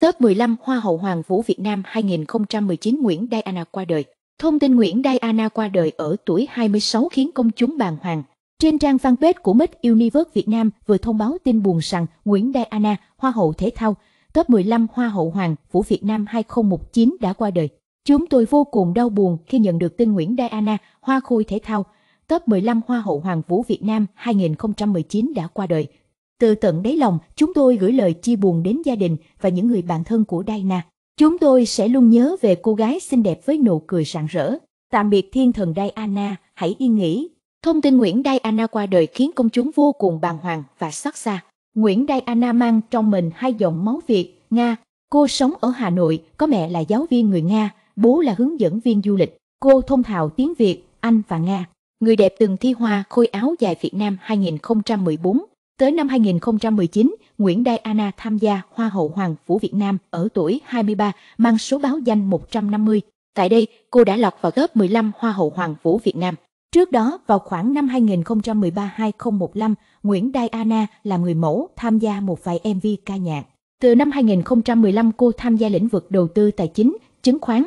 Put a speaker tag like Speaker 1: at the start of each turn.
Speaker 1: Top 15 Hoa hậu Hoàng vũ Việt Nam 2019 Nguyễn Diana qua đời. Thông tin Nguyễn Diana qua đời ở tuổi 26 khiến công chúng bàng hoàng. Trên trang fanpage của Miss Universe Việt Nam vừa thông báo tin buồn rằng Nguyễn Diana, Hoa hậu thể thao, top 15 Hoa hậu Hoàng vũ Việt Nam 2019 đã qua đời. Chúng tôi vô cùng đau buồn khi nhận được tin Nguyễn Diana, Hoa khôi thể thao, top 15 Hoa hậu Hoàng vũ Việt Nam 2019 đã qua đời. Từ tận đáy lòng, chúng tôi gửi lời chia buồn đến gia đình và những người bạn thân của Diana. Chúng tôi sẽ luôn nhớ về cô gái xinh đẹp với nụ cười rạng rỡ. Tạm biệt thiên thần Diana, hãy yên nghỉ. Thông tin Nguyễn Diana qua đời khiến công chúng vô cùng bàng hoàng và xót xa. Nguyễn Diana mang trong mình hai dòng máu Việt, Nga. Cô sống ở Hà Nội, có mẹ là giáo viên người Nga, bố là hướng dẫn viên du lịch. Cô thông thạo tiếng Việt, Anh và Nga. Người đẹp từng thi hoa khôi áo dài Việt Nam 2014. Tới năm 2019, Nguyễn Diana tham gia Hoa hậu Hoàng vũ Việt Nam ở tuổi 23, mang số báo danh 150. Tại đây, cô đã lọt vào top 15 Hoa hậu Hoàng vũ Việt Nam. Trước đó, vào khoảng năm 2013-2015, Nguyễn Diana là người mẫu tham gia một vài MV ca nhạc. Từ năm 2015, cô tham gia lĩnh vực đầu tư tài chính, chứng khoán,